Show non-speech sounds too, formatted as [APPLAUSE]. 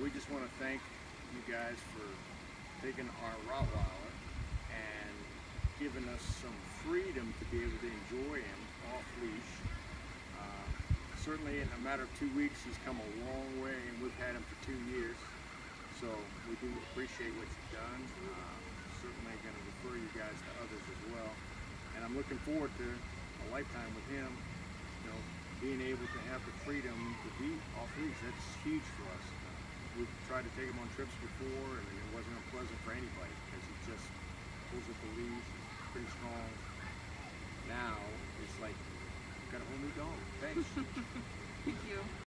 we just want to thank you guys for taking our Rottweiler and giving us some freedom to be able to enjoy him off leash. Uh, certainly, in a matter of two weeks, he's come a long way, and we've had him for two years. So we do appreciate what you've done. Uh, certainly going to refer you guys to others as well. And I'm looking forward to a lifetime with him. You know, being able to have the freedom to be off leash, that's huge for us. We've tried to take him on trips before, and it wasn't unpleasant for anybody because he just pulls up the leash, pretty strong. Now it's like got a whole new dog. Thanks. [LAUGHS]